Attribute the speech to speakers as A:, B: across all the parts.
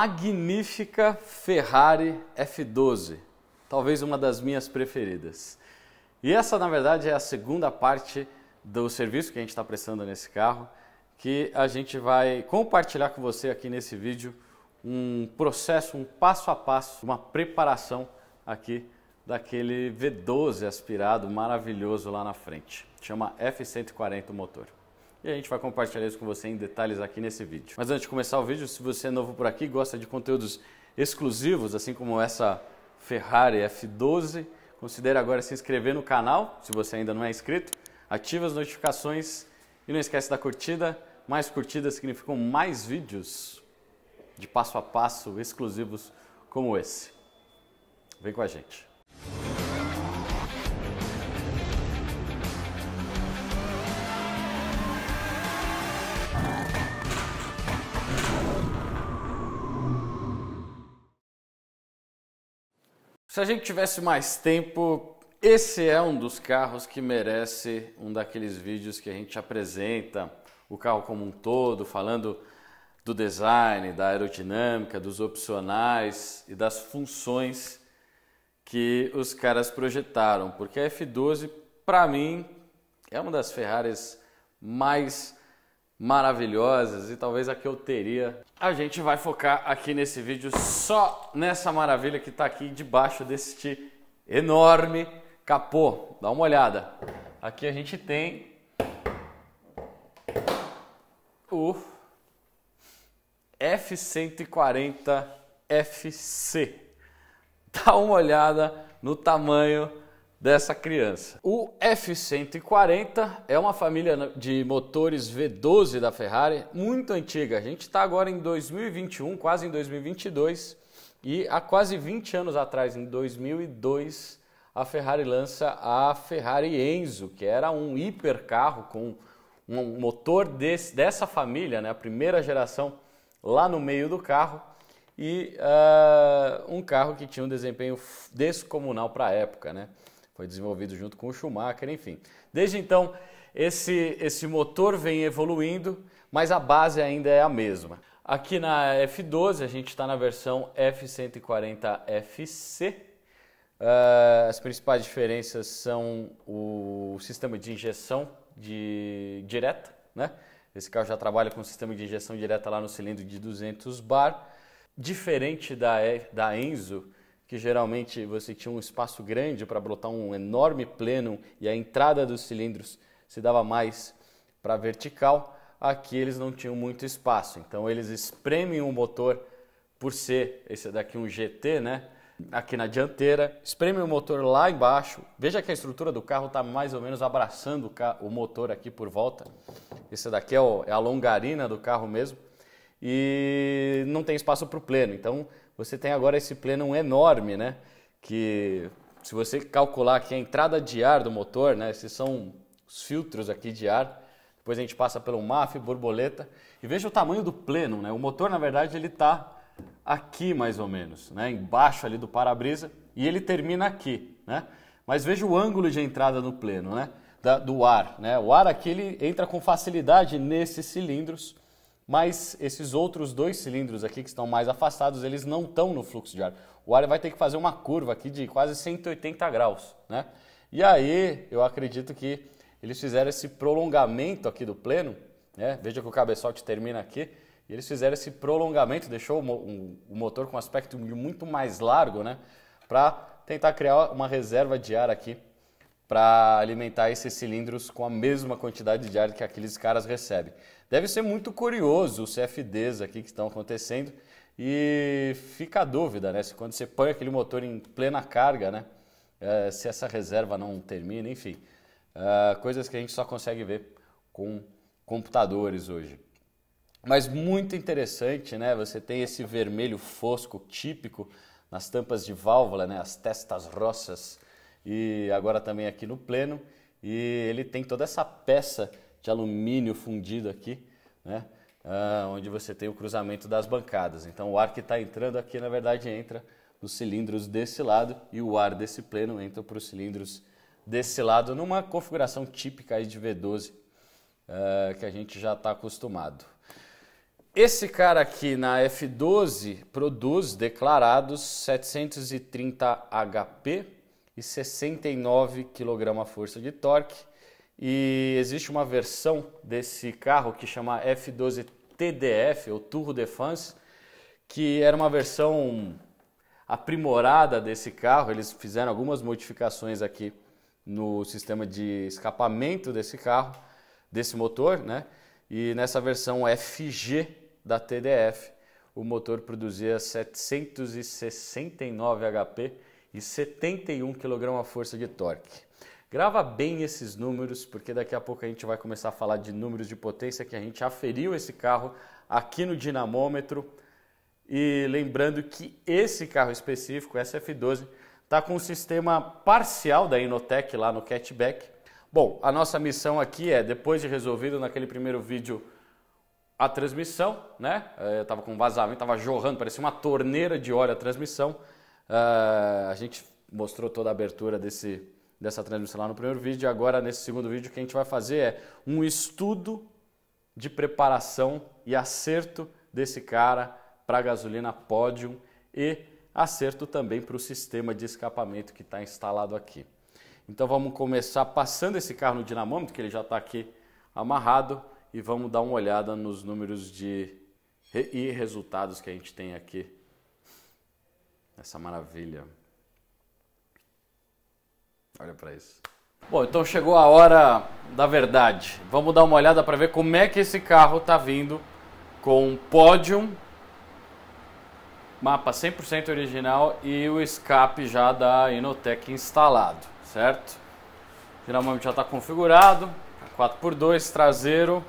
A: magnífica Ferrari F12, talvez uma das minhas preferidas. E essa, na verdade, é a segunda parte do serviço que a gente está prestando nesse carro, que a gente vai compartilhar com você aqui nesse vídeo um processo, um passo a passo, uma preparação aqui daquele V12 aspirado maravilhoso lá na frente. Chama F140 o motor e a gente vai compartilhar isso com você em detalhes aqui nesse vídeo. Mas antes de começar o vídeo, se você é novo por aqui, gosta de conteúdos exclusivos, assim como essa Ferrari F12, considere agora se inscrever no canal, se você ainda não é inscrito, ative as notificações e não esquece da curtida. Mais curtidas significam mais vídeos de passo a passo exclusivos como esse. Vem com a gente. Se a gente tivesse mais tempo, esse é um dos carros que merece um daqueles vídeos que a gente apresenta o carro como um todo, falando do design, da aerodinâmica, dos opcionais e das funções que os caras projetaram, porque a F12 para mim é uma das Ferraris mais maravilhosas e talvez a que eu teria. A gente vai focar aqui nesse vídeo só nessa maravilha que está aqui debaixo deste enorme capô. Dá uma olhada. Aqui a gente tem o F140 FC. Dá uma olhada no tamanho dessa criança. O F140 é uma família de motores V12 da Ferrari muito antiga. A gente está agora em 2021, quase em 2022, e há quase 20 anos atrás, em 2002, a Ferrari lança a Ferrari Enzo, que era um hipercarro com um motor desse, dessa família, né, a primeira geração lá no meio do carro e uh, um carro que tinha um desempenho descomunal para a época, né? Foi desenvolvido junto com o Schumacher, enfim. Desde então, esse, esse motor vem evoluindo, mas a base ainda é a mesma. Aqui na F12 a gente está na versão F140FC. Uh, as principais diferenças são o sistema de injeção de direta, né? Esse carro já trabalha com sistema de injeção direta lá no cilindro de 200 bar. Diferente da, da Enzo, que geralmente você tinha um espaço grande para botar um enorme pleno e a entrada dos cilindros se dava mais para vertical, aqui eles não tinham muito espaço. Então eles espremem o motor por ser esse daqui um GT, né? Aqui na dianteira, espremem o motor lá embaixo. Veja que a estrutura do carro está mais ou menos abraçando o, motor aqui por volta. Esse daqui é, é a longarina do carro mesmo. E não tem espaço para o pleno. Então você tem agora esse pleno enorme, né? Que se você calcular aqui a entrada de ar do motor, né? Esses são os filtros aqui de ar. Depois a gente passa pelo MAF, borboleta. E veja o tamanho do pleno, né? O motor, na verdade, ele está aqui mais ou menos, né? Embaixo ali do para-brisa. E ele termina aqui, né? Mas veja o ângulo de entrada no pleno, né? Da, do ar, né? O ar aqui ele entra com facilidade nesses cilindros mas esses outros dois cilindros aqui que estão mais afastados, eles não estão no fluxo de ar. O ar vai ter que fazer uma curva aqui de quase 180 graus, né? E aí, eu acredito que eles fizeram esse prolongamento aqui do pleno, né? Veja que o cabeçote termina aqui, e eles fizeram esse prolongamento, deixou o, motor com um aspecto muito mais largo, né? Para tentar criar uma reserva de ar aqui para alimentar esses cilindros com a mesma quantidade de ar que aqueles caras recebem. Deve ser muito curioso os CFDs aqui que estão acontecendo e fica a dúvida, né? Se quando você põe aquele motor em plena carga, né? É, se essa reserva não termina, enfim. É, coisas que a gente só consegue ver com computadores hoje. Mas muito interessante, né? Você tem esse vermelho fosco típico nas tampas de válvula, né? As testas rossas e agora também aqui no pleno. E ele tem toda essa peça de alumínio fundido aqui, né? Ah, onde você tem o cruzamento das bancadas. Então o ar que está entrando aqui, na verdade, entra nos cilindros desse lado e o ar desse pleno entra para os cilindros desse lado, numa configuração típica de V12 ah, que a gente já está acostumado. Esse cara aqui na F12 produz declarados 730 HP e 69 kgf de torque. E existe uma versão desse carro que chama F12 TDF, ou Tour de que era uma versão aprimorada desse carro. Eles fizeram algumas modificações aqui no sistema de escapamento desse carro, desse motor, né? E nessa versão FG da TDF, o motor produzia 769 HP e 71 kgf de torque. Grava bem esses números, porque daqui a pouco a gente vai começar a falar de números de potência que a gente aferiu esse carro aqui no dinamômetro. E lembrando que esse carro específico, SF12, está com um sistema parcial da Inotec lá no Catback. Bom, a nossa missão aqui é, depois de resolvido naquele primeiro vídeo a transmissão, né? É, eu tava com vazamento, tava jorrando, parecia uma torneira de óleo a transmissão. Uh, a gente mostrou toda a abertura desse, dessa transmissão lá no primeiro vídeo. E agora, nesse segundo vídeo, o que a gente vai fazer é um estudo de preparação e acerto desse cara para gasolina Podium e acerto também para o sistema de escapamento que está instalado aqui. Então vamos começar passando esse carro no dinamômetro, que ele já está aqui amarrado e vamos dar uma olhada nos números de e resultados que a gente tem aqui. Essa maravilha. Olha para isso. Bom, então chegou a hora da verdade. Vamos dar uma olhada para ver como é que esse carro está vindo com Podium, mapa 100% original e o escape já da Inotec instalado, certo? Dinamômetro já está configurado, 4x2 traseiro,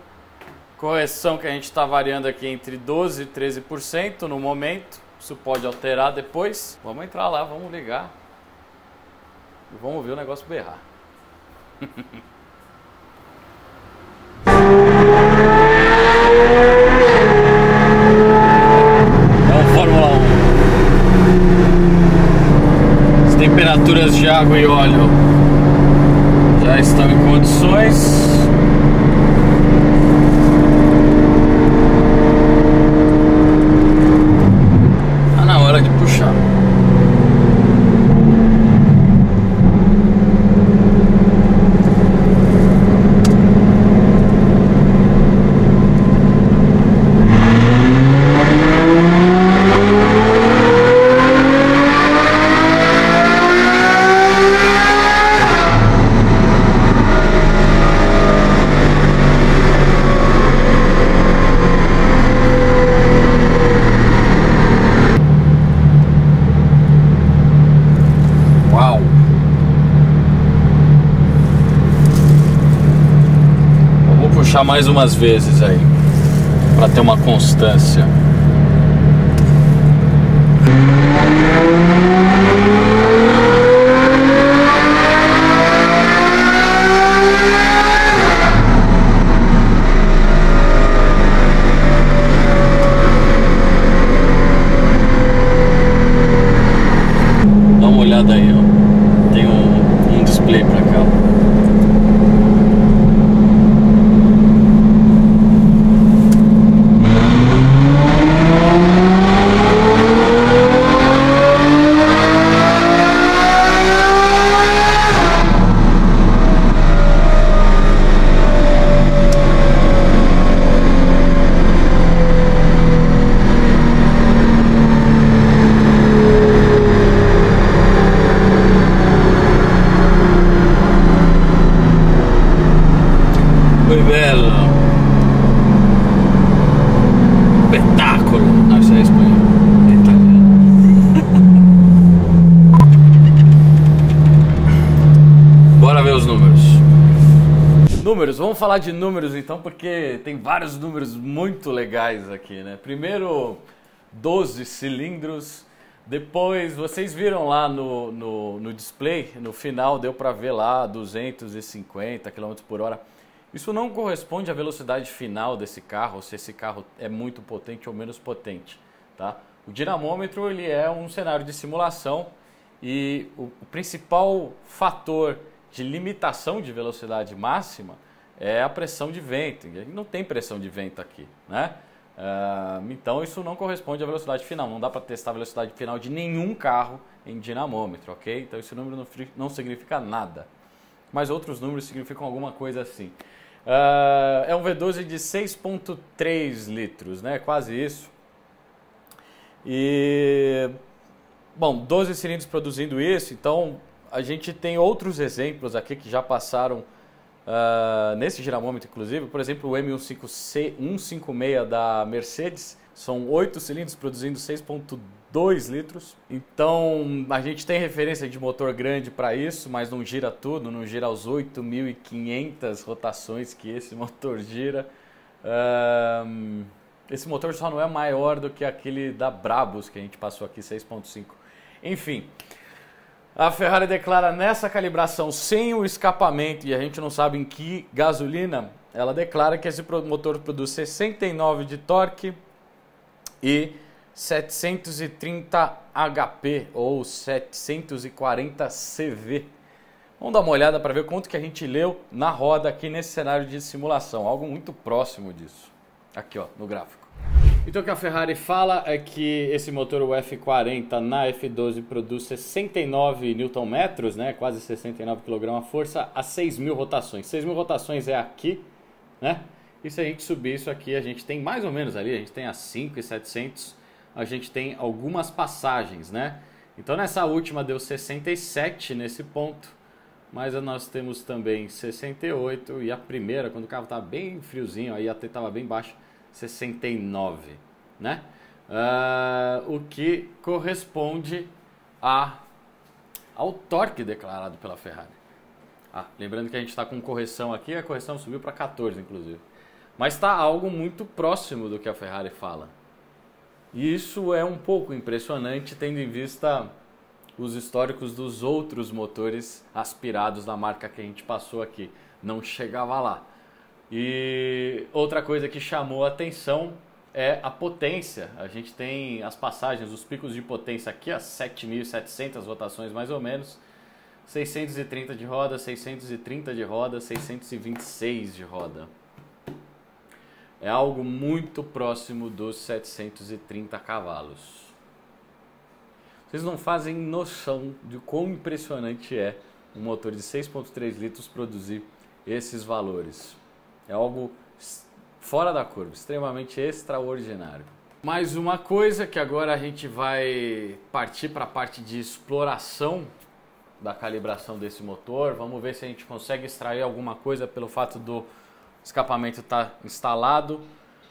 A: Correção que a gente está variando aqui entre 12% e 13% no momento. Isso pode alterar depois. Vamos entrar lá, vamos ligar. E vamos ver o negócio berrar. Fórmula 1. As temperaturas de água e óleo já estão em condições. Mais umas vezes aí, para ter uma constância. Dá uma olhada aí, ó. Tem um, um display para cá. Números, vamos falar de números então, porque tem vários números muito legais aqui, né? Primeiro, 12 cilindros. Depois, vocês viram lá no, no, no display, no final deu para ver lá 250 km por hora. Isso não corresponde à velocidade final desse carro, se esse carro é muito potente ou menos potente, tá? O dinamômetro ele é um cenário de simulação e o, o principal fator de limitação de velocidade máxima é a pressão de vento. Não tem pressão de vento aqui, né? Uh, então isso não corresponde à velocidade final, não dá para testar a velocidade final de nenhum carro em dinamômetro, ok? Então esse número não, significa nada, mas outros números significam alguma coisa assim. Uh, é um V12 de 6.3 litros, né? Quase isso. E bom, 12 cilindros produzindo isso, então a gente tem outros exemplos aqui que já passaram uh, nesse giramômetro, inclusive. Por exemplo, o M156 da Mercedes, são 8 cilindros produzindo 6,2 litros. Então a gente tem referência de motor grande para isso, mas não gira tudo, não gira as 8.500 rotações que esse motor gira. Uh, esse motor só não é maior do que aquele da Brabus que a gente passou aqui, 6.5. Enfim, a Ferrari declara nessa calibração sem o escapamento e a gente não sabe em que gasolina, ela declara que esse motor produz 69 de torque e 730 HP ou 740 CV. Vamos dar uma olhada para ver quanto que a gente leu na roda aqui nesse cenário de simulação, algo muito próximo disso. Aqui ó, no gráfico. Então o que a Ferrari fala é que esse motor F40 na F12 produz 69 Nm, né, quase 69 kgf a 6 mil rotações. 6 mil rotações é aqui, né? E se a gente subir isso aqui, a gente tem mais ou menos ali, a gente tem a 5,700, a gente tem algumas passagens, né? Então nessa última deu 67 nesse ponto, mas nós temos também 68 e a primeira, quando o carro estava bem friozinho, aí até estava bem baixo, 69, né? Uh, o que corresponde a, ao torque declarado pela Ferrari. Ah, lembrando que a gente está com correção aqui, a correção subiu para 14, inclusive. Mas está algo muito próximo do que a Ferrari fala. E isso é um pouco impressionante, tendo em vista os históricos dos outros motores aspirados da marca que a gente passou aqui. Não chegava lá. E outra coisa que chamou a atenção é a potência. A gente tem as passagens, os picos de potência aqui a 7.700 rotações mais ou menos. 630 de roda, 630 de roda, 626 de roda. É algo muito próximo dos 730 cavalos. Vocês não fazem noção de quão impressionante é um motor de 6.3 litros produzir esses valores. É algo fora da curva, extremamente extraordinário. Mais uma coisa que agora a gente vai partir para a parte de exploração da calibração desse motor. Vamos ver se a gente consegue extrair alguma coisa pelo fato do escapamento estar tá instalado.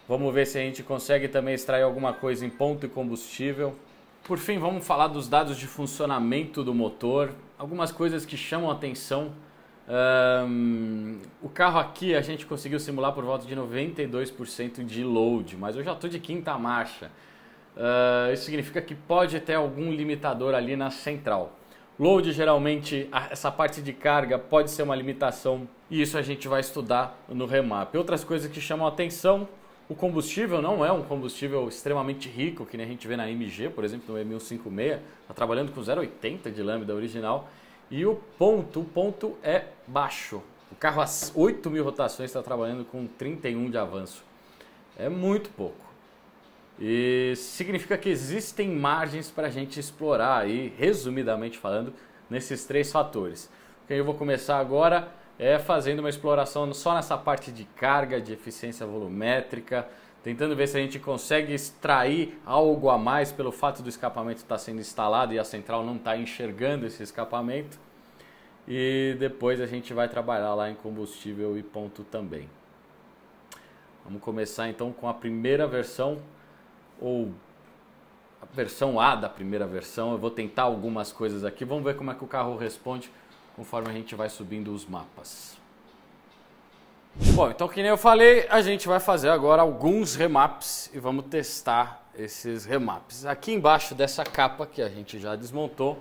A: Vamos ver se a gente consegue também extrair alguma coisa em ponto e combustível. Por fim, vamos falar dos dados de funcionamento do motor, algumas coisas que chamam atenção um, o carro aqui a gente conseguiu simular por volta de 92% de load, mas eu já estou de quinta marcha. Uh, isso significa que pode ter algum limitador ali na central. Load geralmente, essa parte de carga pode ser uma limitação e isso a gente vai estudar no remap. Outras coisas que chamam a atenção, o combustível não é um combustível extremamente rico, que nem a gente vê na MG, por exemplo, no M156, está trabalhando com 0,80 de lambda original e o ponto, o ponto é baixo. O carro a 8 mil rotações está trabalhando com 31 de avanço. É muito pouco. E significa que existem margens para a gente explorar aí, resumidamente falando, nesses três fatores. O que eu vou começar agora é fazendo uma exploração só nessa parte de carga, de eficiência volumétrica, tentando ver se a gente consegue extrair algo a mais pelo fato do escapamento estar sendo instalado e a central não estar enxergando esse escapamento. E depois a gente vai trabalhar lá em combustível e ponto também. Vamos começar então com a primeira versão, ou a versão A da primeira versão. Eu vou tentar algumas coisas aqui, vamos ver como é que o carro responde conforme a gente vai subindo os mapas. Bom, então que nem eu falei, a gente vai fazer agora alguns remaps e vamos testar esses remaps. Aqui embaixo dessa capa que a gente já desmontou,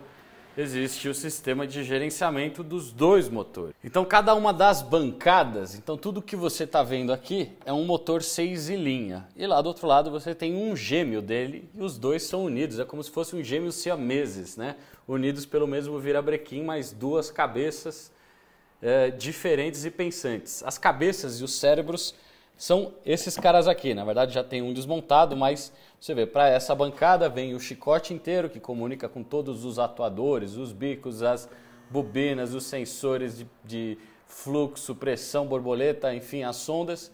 A: existe o sistema de gerenciamento dos dois motores. Então cada uma das bancadas, então tudo que você está vendo aqui é um motor 6 linha. E lá do outro lado você tem um gêmeo dele e os dois são unidos, é como se fossem um gêmeos siameses, né? Unidos pelo mesmo virabrequim, mais duas cabeças é, diferentes e pensantes. As cabeças e os cérebros são esses caras aqui. Na verdade já tem um desmontado, mas você vê, para essa bancada vem o chicote inteiro que comunica com todos os atuadores, os bicos, as bobinas, os sensores de, de fluxo, pressão, borboleta, enfim, as sondas.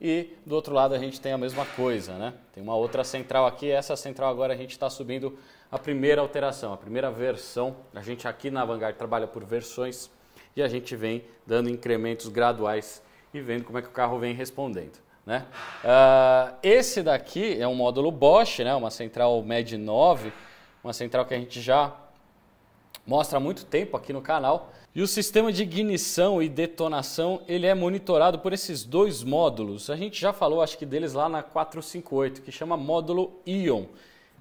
A: E do outro lado a gente tem a mesma coisa, né? Tem uma outra central aqui, essa central agora a gente está subindo a primeira alteração, a primeira versão. A gente aqui na Vanguard trabalha por versões e a gente vem dando incrementos graduais e vendo como é que o carro vem respondendo. Né? Uh, esse daqui é um módulo Bosch, né? uma central MED 9, uma central que a gente já mostra há muito tempo aqui no canal. E o sistema de ignição e detonação ele é monitorado por esses dois módulos. A gente já falou, acho que deles lá na 458, que chama módulo Ion.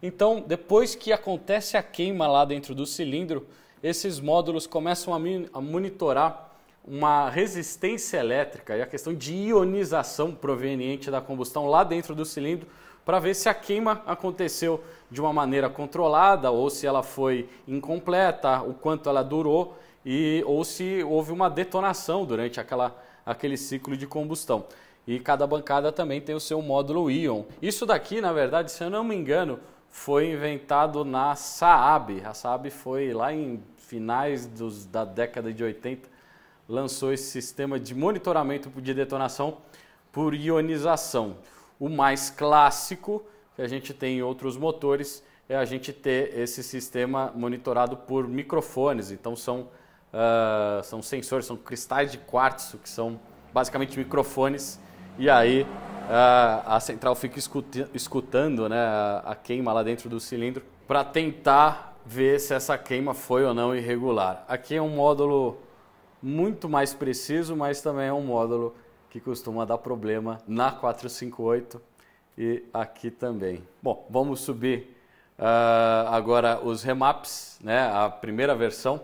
A: Então, depois que acontece a queima lá dentro do cilindro, esses módulos começam a, monitorar uma resistência elétrica e a questão de ionização proveniente da combustão lá dentro do cilindro para ver se a queima aconteceu de uma maneira controlada ou se ela foi incompleta, o quanto ela durou e ou se houve uma detonação durante aquela, aquele ciclo de combustão. E cada bancada também tem o seu módulo Ion. Isso daqui, na verdade, se eu não me engano, foi inventado na Saab. A Saab foi lá em finais dos, da década de 80, lançou esse sistema de monitoramento de detonação por ionização. O mais clássico que a gente tem em outros motores é a gente ter esse sistema monitorado por microfones. Então são, uh, são sensores, são cristais de quartzo, que são basicamente microfones, e aí uh, a central fica escutando né, a queima lá dentro do cilindro para tentar ver se essa queima foi ou não irregular. Aqui é um módulo muito mais preciso, mas também é um módulo que costuma dar problema na 458 e aqui também. Bom, vamos subir uh, agora os remaps, né, a primeira versão,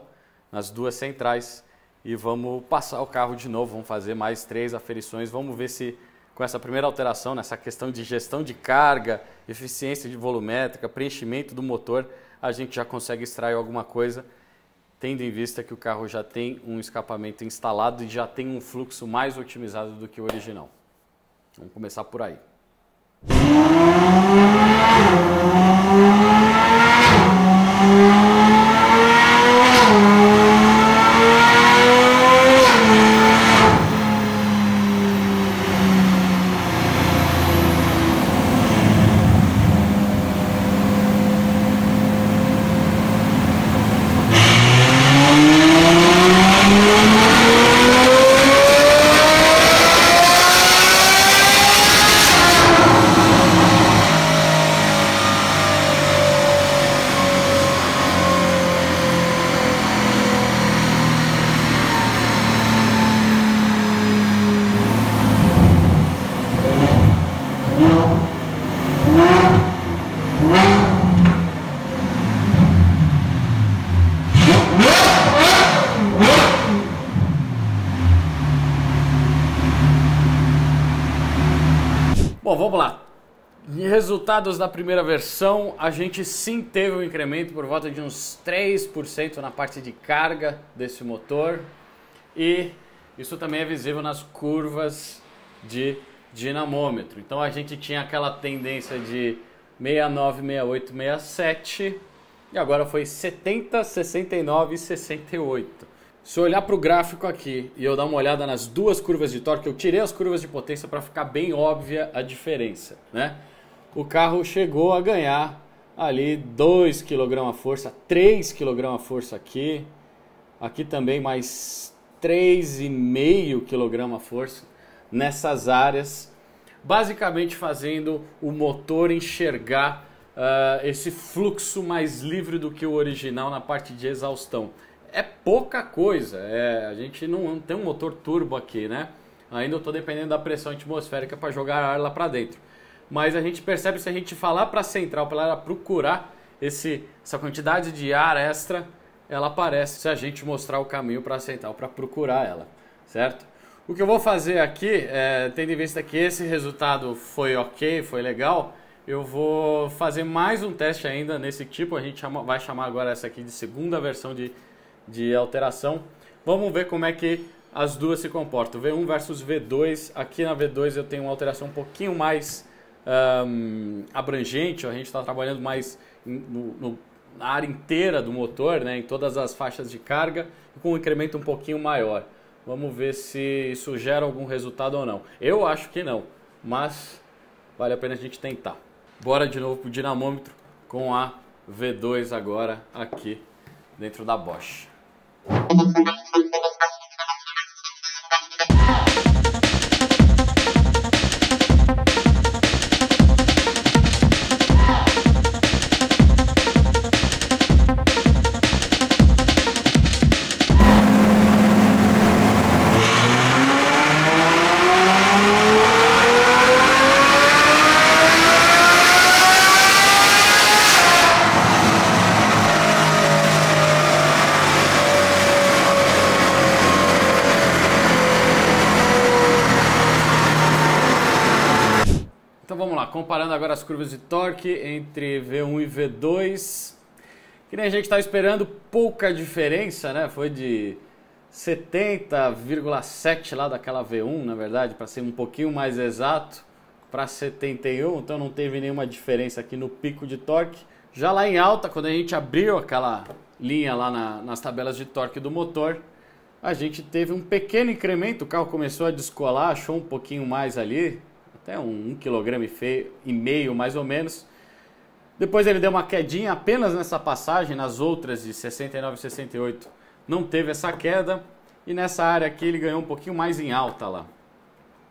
A: nas duas centrais e vamos passar o carro de novo, vamos fazer mais três aferições, vamos ver se com essa primeira alteração, nessa questão de gestão de carga, eficiência de volumétrica, preenchimento do motor, a gente já consegue extrair alguma coisa, tendo em vista que o carro já tem um escapamento instalado e já tem um fluxo mais otimizado do que o original. Vamos começar por aí. Bom, vamos lá. Resultados da primeira versão, a gente sim teve um incremento por volta de uns 3% na parte de carga desse motor e isso também é visível nas curvas de dinamômetro. Então a gente tinha aquela tendência de 69, 68, 67 e agora foi 70, 69 e 68. Se eu olhar para o gráfico aqui e eu dar uma olhada nas duas curvas de torque, eu tirei as curvas de potência para ficar bem óbvia a diferença, né? O carro chegou a ganhar ali 2 kg a força, 3 kg a força aqui, aqui também mais 3,5 kg a força nessas áreas, basicamente fazendo o motor enxergar uh, esse fluxo mais livre do que o original na parte de exaustão é pouca coisa. É, a gente não, não, tem um motor turbo aqui, né? Ainda estou dependendo da pressão atmosférica para jogar ar lá para dentro. Mas a gente percebe se a gente falar para a central, para ela procurar esse, essa quantidade de ar extra, ela aparece se a gente mostrar o caminho para a central para procurar ela, certo? O que eu vou fazer aqui, é, tendo em vista que esse resultado foi ok, foi legal, eu vou fazer mais um teste ainda nesse tipo. A gente vai chamar agora essa aqui de segunda versão de de alteração. Vamos ver como é que as duas se comportam. V1 versus V2. Aqui na V2 eu tenho uma alteração um pouquinho mais um, abrangente. A gente está trabalhando mais no, no, na área inteira do motor, né, em todas as faixas de carga, com um incremento um pouquinho maior. Vamos ver se isso gera algum resultado ou não. Eu acho que não, mas vale a pena a gente tentar. Bora de novo para o dinamômetro com a V2 agora aqui dentro da Bosch. Comparando agora as curvas de torque entre V1 e V2. Que nem a gente estava esperando, pouca diferença, né? Foi de 70,7 lá daquela V1, na verdade, para ser um pouquinho mais exato, para 71, então não teve nenhuma diferença aqui no pico de torque. Já lá em alta, quando a gente abriu aquela linha lá na, nas tabelas de torque do motor, a gente teve um pequeno incremento, o carro começou a descolar, achou um pouquinho mais ali, até um, um quilograma e meio mais ou menos. Depois ele deu uma quedinha apenas nessa passagem, nas outras de 69 e 68 não teve essa queda. E nessa área aqui ele ganhou um pouquinho mais em alta lá.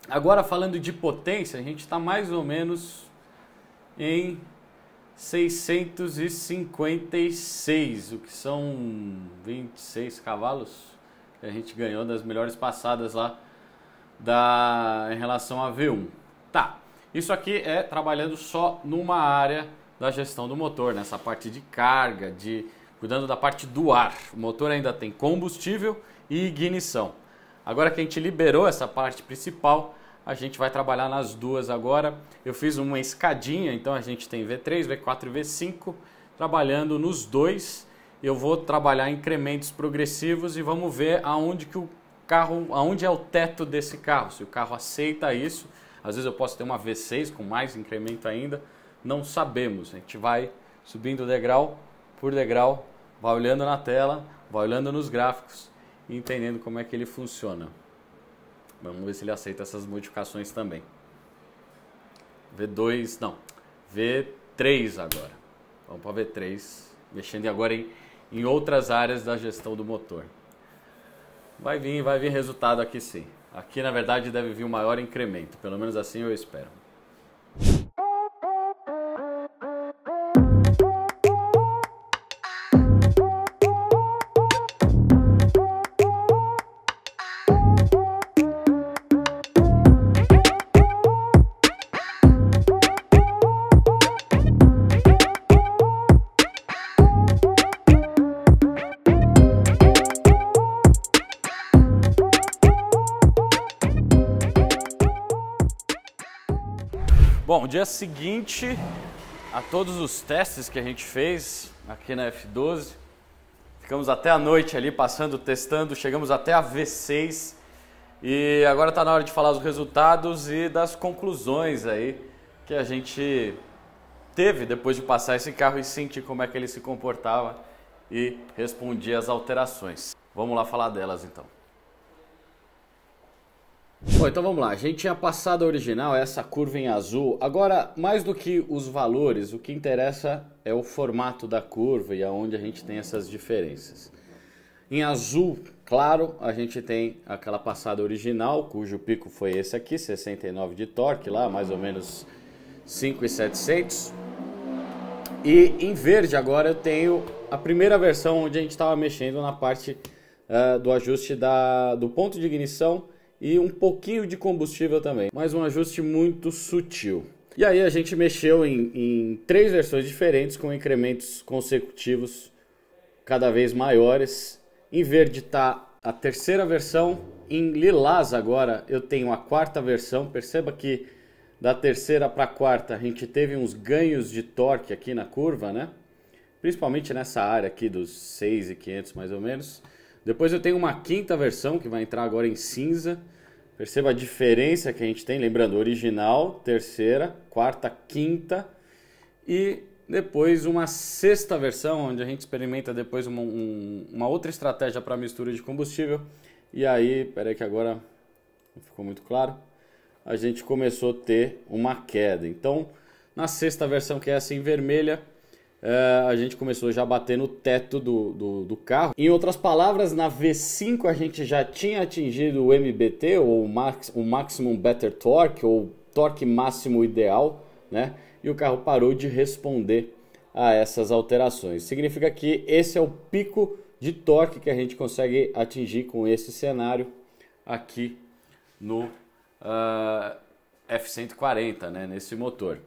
A: Agora falando de potência, a gente está mais ou menos em 656, o que são 26 cavalos que a gente ganhou das melhores passadas lá da, em relação a V1. Tá, isso aqui é trabalhando só numa área da gestão do motor, nessa parte de carga, de cuidando da parte do ar. O motor ainda tem combustível e ignição. Agora que a gente liberou essa parte principal, a gente vai trabalhar nas duas agora. Eu fiz uma escadinha, então a gente tem V3, V4 e V5 trabalhando nos dois. Eu vou trabalhar incrementos progressivos e vamos ver aonde que o carro, aonde é o teto desse carro, se o carro aceita isso às vezes eu posso ter uma V6 com mais incremento ainda, não sabemos. A gente vai subindo degrau por degrau, vai olhando na tela, vai olhando nos gráficos e entendendo como é que ele funciona. Vamos ver se ele aceita essas modificações também. V2, não, V3 agora. Vamos para V3, mexendo agora em, em outras áreas da gestão do motor. Vai vir, vai vir resultado aqui sim. Aqui, na verdade, deve vir um maior incremento, pelo menos assim eu espero. Dia seguinte a todos os testes que a gente fez aqui na F12, ficamos até a noite ali passando, testando, chegamos até a V6 e agora está na hora de falar os resultados e das conclusões aí que a gente teve depois de passar esse carro e sentir como é que ele se comportava e respondia às alterações. Vamos lá falar delas então. Bom, então vamos lá. A gente tinha passado a original, essa curva em azul. Agora, mais do que os valores, o que interessa é o formato da curva e aonde a gente tem essas diferenças. Em azul, claro, a gente tem aquela passada original, cujo pico foi esse aqui, 69 de torque lá, mais ou menos 5,700. E em verde agora eu tenho a primeira versão onde a gente estava mexendo na parte uh, do ajuste da, do ponto de ignição e um pouquinho de combustível também, mas um ajuste muito sutil. E aí a gente mexeu em, em três versões diferentes com incrementos consecutivos cada vez maiores. Em verde está a terceira versão, em lilás agora eu tenho a quarta versão. Perceba que da terceira para a quarta a gente teve uns ganhos de torque aqui na curva, né? Principalmente nessa área aqui dos 6,500 mais ou menos. Depois eu tenho uma quinta versão que vai entrar agora em cinza. Perceba a diferença que a gente tem, lembrando, original, terceira, quarta, quinta e depois uma sexta versão, onde a gente experimenta depois uma, um, uma outra estratégia para mistura de combustível. E aí, peraí que agora não ficou muito claro, a gente começou a ter uma queda. Então, na sexta versão, que é essa em vermelha, é, a gente começou já a bater no teto do, do, do, carro. Em outras palavras, na V5 a gente já tinha atingido o MBT, ou o, max, o Maximum Better Torque, ou torque máximo ideal, né? E o carro parou de responder a essas alterações. Significa que esse é o pico de torque que a gente consegue atingir com esse cenário aqui no uh, F140, né? Nesse motor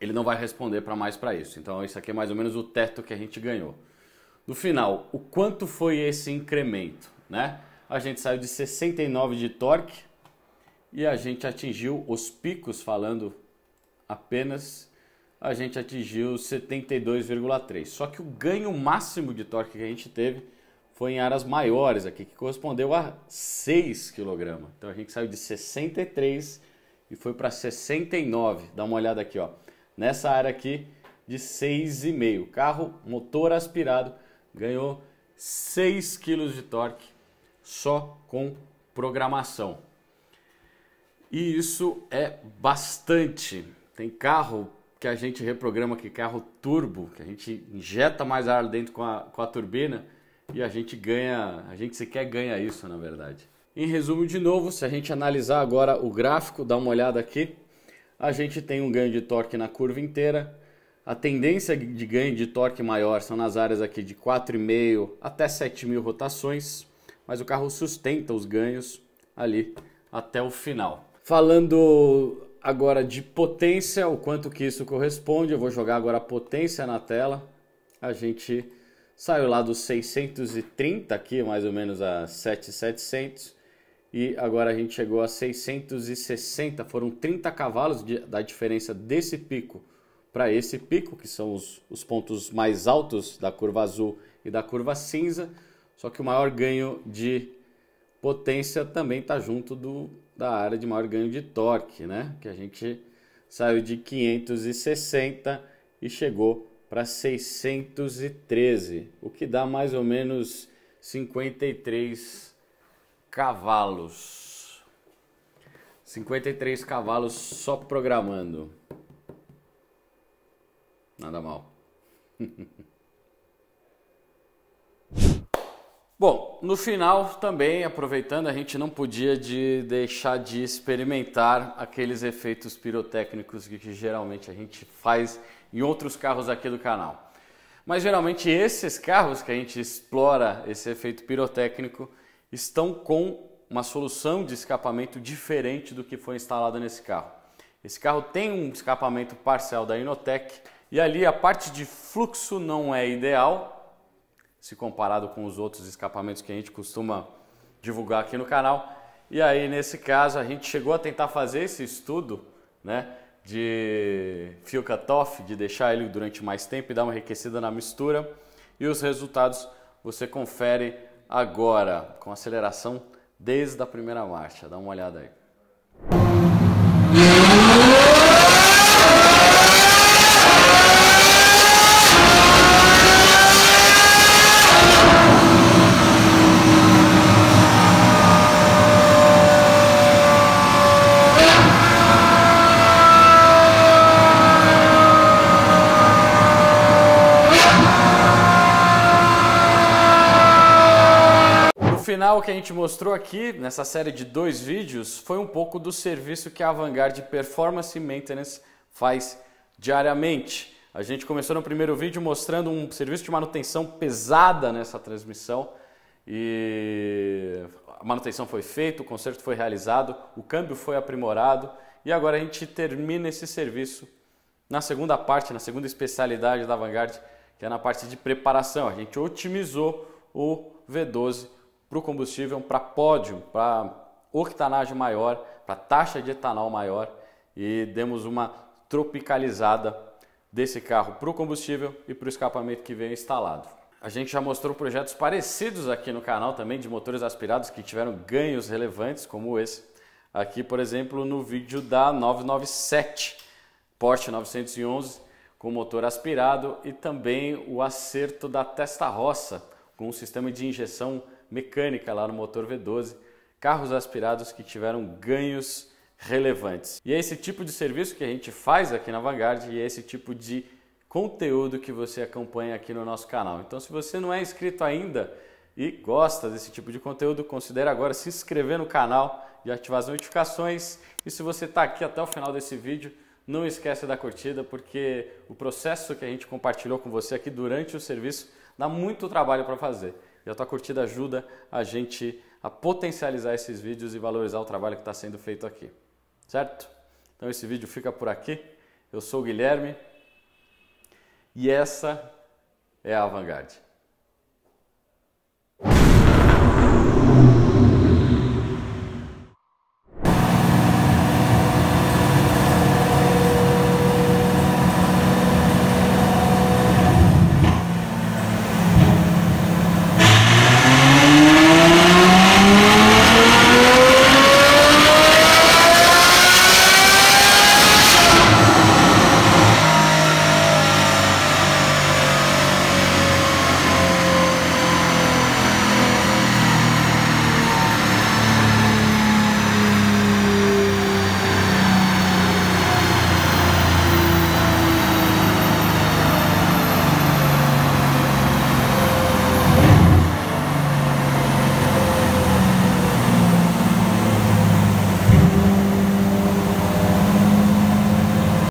A: ele não vai responder para mais para isso. Então isso aqui é mais ou menos o teto que a gente ganhou. No final, o quanto foi esse incremento, né? A gente saiu de 69 de torque e a gente atingiu os picos falando apenas a gente atingiu 72,3. Só que o ganho máximo de torque que a gente teve foi em áreas maiores aqui, que correspondeu a 6 kg. Então a gente saiu de 63 e foi para 69. Dá uma olhada aqui, ó nessa área aqui de 6,5. Carro motor aspirado ganhou 6 kg de torque só com programação. E isso é bastante. Tem carro que a gente reprograma aqui, carro turbo, que a gente injeta mais ar dentro com a, com a turbina e a gente ganha, a gente sequer ganha isso na verdade. Em resumo de novo, se a gente analisar agora o gráfico, dá uma olhada aqui, a gente tem um ganho de torque na curva inteira. A tendência de ganho de torque maior são nas áreas aqui de 4,5 até 7.000 rotações, mas o carro sustenta os ganhos ali até o final. Falando agora de potência, o quanto que isso corresponde, eu vou jogar agora a potência na tela. A gente saiu lá dos 630 aqui, mais ou menos a 7,700 e agora a gente chegou a 660, foram 30 cavalos de, da diferença desse pico para esse pico, que são os, os pontos mais altos da curva azul e da curva cinza, só que o maior ganho de potência também está junto do, da área de maior ganho de torque, né? que a gente saiu de 560 e chegou para 613, o que dá mais ou menos 53 cavalos. 53 cavalos só programando. Nada mal. Bom, no final também, aproveitando, a gente não podia de deixar de experimentar aqueles efeitos pirotécnicos que, que geralmente a gente faz em outros carros aqui do canal. Mas geralmente esses carros que a gente explora esse efeito pirotécnico, estão com uma solução de escapamento diferente do que foi instalado nesse carro. Esse carro tem um escapamento parcial da Inotec e ali a parte de fluxo não é ideal, se comparado com os outros escapamentos que a gente costuma divulgar aqui no canal. E aí, nesse caso, a gente chegou a tentar fazer esse estudo né, de fio cutoff, de deixar ele durante mais tempo e dar uma enriquecida na mistura. E os resultados você confere agora com aceleração desde a primeira marcha. Dá uma olhada aí. Final, que a gente mostrou aqui nessa série de dois vídeos foi um pouco do serviço que a Vanguard Performance Maintenance faz diariamente. A gente começou no primeiro vídeo mostrando um serviço de manutenção pesada nessa transmissão e a manutenção foi feita, o conserto foi realizado, o câmbio foi aprimorado e agora a gente termina esse serviço na segunda parte, na segunda especialidade da Vanguard, que é na parte de preparação. A gente otimizou o V12 para o combustível, para pódio, para octanagem maior, para taxa de etanol maior e demos uma tropicalizada desse carro para o combustível e para o escapamento que veio instalado. A gente já mostrou projetos parecidos aqui no canal também de motores aspirados que tiveram ganhos relevantes, como esse. Aqui, por exemplo, no vídeo da 997 Porsche 911 com motor aspirado e também o acerto da testa roça com um sistema de injeção mecânica lá no motor V12, carros aspirados que tiveram ganhos relevantes. E é esse tipo de serviço que a gente faz aqui na Vanguard e é esse tipo de conteúdo que você acompanha aqui no nosso canal. Então, se você não é inscrito ainda e gosta desse tipo de conteúdo, considere agora se inscrever no canal e ativar as notificações. E se você está aqui até o final desse vídeo, não esquece da curtida, porque o processo que a gente compartilhou com você aqui durante o serviço dá muito trabalho para fazer. E a tua curtida ajuda a gente a potencializar esses vídeos e valorizar o trabalho que está sendo feito aqui. Certo? Então esse vídeo fica por aqui. Eu sou o Guilherme e essa é a Vanguard.